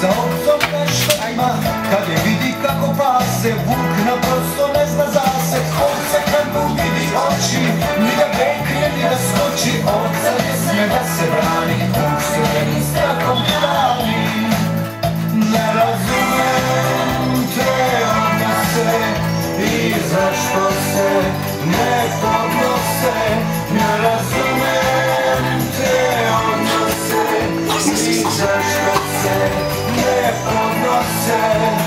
Sa opcom nešto ima Kad je vidi kako pase Vuk naprosto ne zna zasek Ovce kad mu vidi oči Ni da prekrije ni da skoči. Ovca ne sme da se brani Vuk se jednim strahom brani Ne razumem te ona se I zašto se ne podnose. Ne razumem te onda se I zašto se Time.